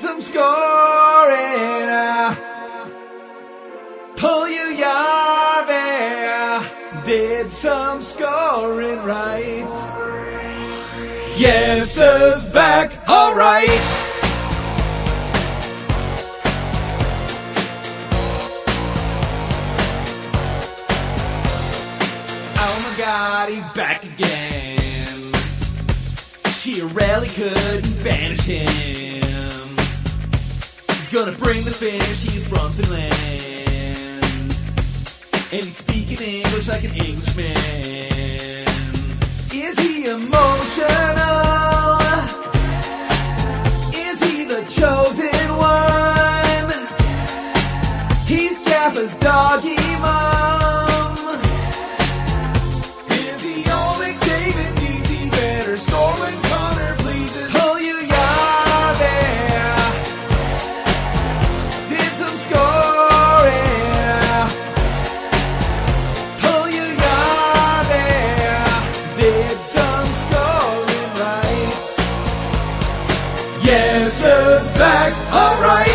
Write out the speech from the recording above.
some scoring. Puljujärvi did some scoring right. Yes, is back, alright. Oh my god, he's back again. She really couldn't banish him. He's gonna bring the fish, he's from Finland. And he's speaking English like an Englishman. Is he emotional? Is he the chosen one? He's Jaffa's doggy mom. Yes, back, alright.